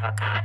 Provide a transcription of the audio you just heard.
Ha ha ha.